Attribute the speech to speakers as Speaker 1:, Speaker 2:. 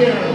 Speaker 1: Yeah.